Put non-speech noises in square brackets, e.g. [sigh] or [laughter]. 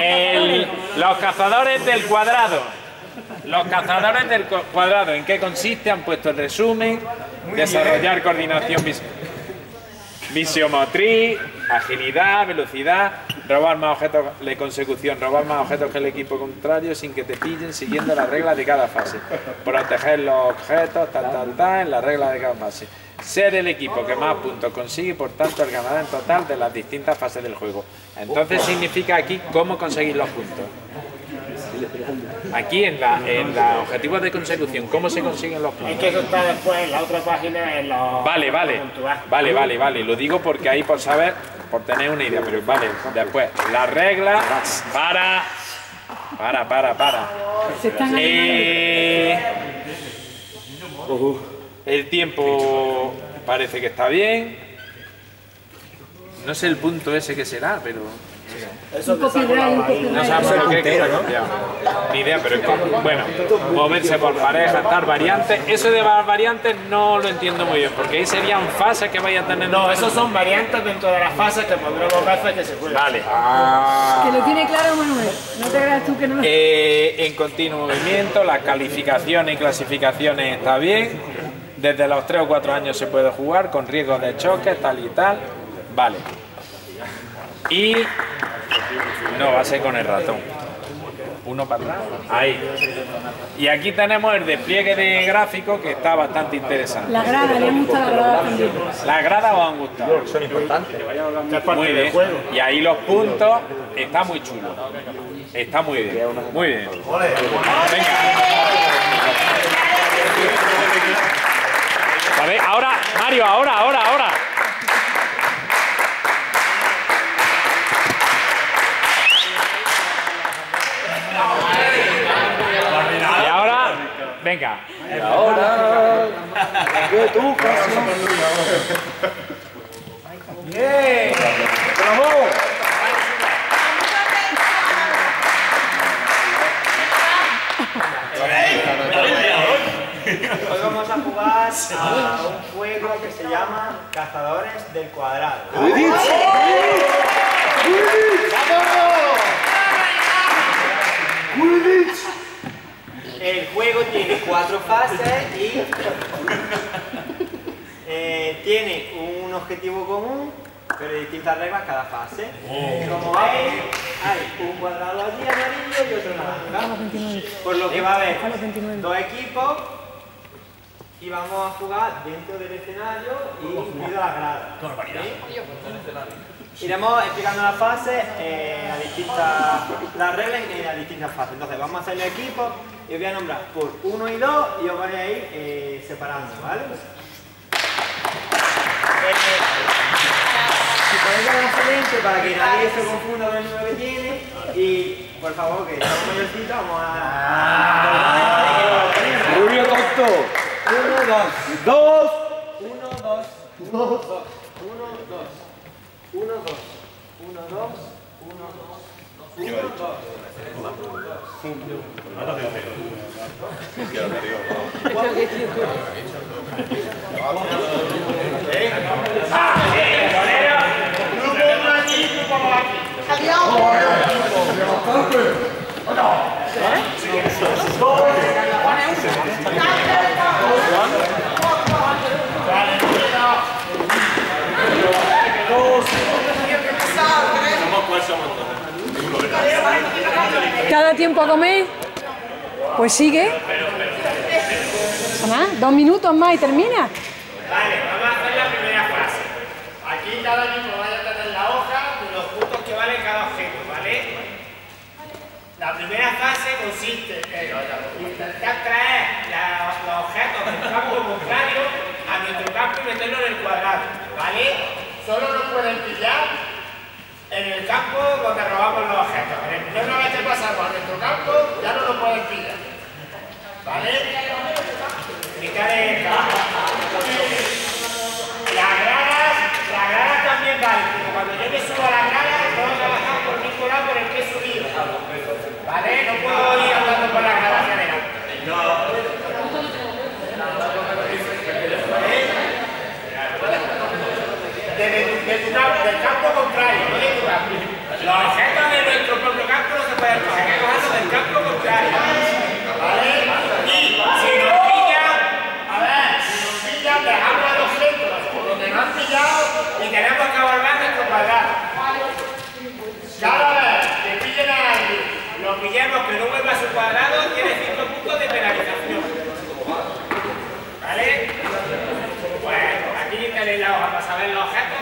El- los cazadores del cuadrado. Los cazadores del cu- cuadrado, ¿en qué consiste? Han puesto el resumen, desarrollar coordinación vis- visiomotriz, agilidad, velocidad, robar más objetos de consecución, robar más objetos que el equipo contrario sin que te pillen siguiendo las reglas de cada fase, proteger los objetos, tal, tal, tal, en las reglas de cada fase. Ser el equipo que más puntos consigue y por tanto el ganador en total de las distintas fases del juego. Entonces significa aquí cómo conseguir los puntos. Aquí en la, en la objetivos de consecución, ¿cómo se consiguen los Es puntos? que eso está después en la otra página en los... Vale, vale, vale, vale, vale, lo digo porque ahí por saber, por tener una idea, pero vale, después, las reglas, para, para, para, para. Se están Eh, el tiempo parece que está bien, no sé el punto ese que será, pero... Eso un te. No sabemos lo que está copiado. Ni idea, pero es que, bueno, moverse por pareja, dar variantes. Eso de dar variantes no lo entiendo muy bien, porque ahí serían fases que vaya a tener. No, esos son variantes dentro de las fases que pondremos veces que se juegan. Vale. Que lo tiene claro Manuel. No te creas tú que no lo... Eh, en continuo movimiento, las calificaciones y clasificaciones está bien. Desde los 3 o 4 años se puede jugar con riesgo de choque, tal y tal. Vale. Y no va a ser con el ratón. Uno para atrás. Ahí. Y aquí tenemos el despliegue de gráficos que está bastante interesante. La grada, le han gustado las gradas también. ¿Las gradas os han gustado? Son importantes. Muy bien. juego. Y ahí los puntos, está muy chulo. Está muy bien. Muy bien. Venga. A ver, ahora, Mario, ahora, ahora, ahora. Y ahora, venga. Ahora, de tu pasión. Bien. Bravo. Hoy vamos a jugar [laughs] a un juego que se llama Cazadores del Cuadrado. El juego tiene cuatro fases y eh, tiene un objetivo común, pero distintas reglas cada fase. Como veis, hay un cuadrado allí amarillo y otro naranja. Por lo que va a haber A los 29. dos equipos y vamos a jugar dentro del escenario y incluido la grada. ¿sí? Iremos explicando las fases, eh, las distintas, las reglas en las distintas fases. Entonces vamos a hacer el equipo y os voy a nombrar por uno y dos y os voy a ir eh, separando, ¿vale? Eh, si podéis dar un silencio para que nadie se confunda con el número que tiene y por favor que estamos mayorcitos vamos a... Rubio tonto. Uno, dos. Dos. Uno, dos. Uno, dos. Uno, dos. Uno, dos. Uno, dos. Uno, dos. Uno, dos. Cada tiempo a comer, pues sigue. Dos minutos más y termina. Vale, vamos a hacer la primera fase. Aquí cada equipo vaya a tener la hoja de los puntos que vale cada objeto, ¿vale? La primera fase consiste en intentar traer la- los objetos del campo contrario a nuestro campo y meterlo en el cuadrado, ¿vale? Solo nos pueden pillar en el campo donde robamos los objetos. El primero vez que pasamos a nuestro campo ya no nos pueden pillar, ¿vale? Mitad campo. Las gradas, las gradas también valen, cuando yo me subo a las gradas, el objeto.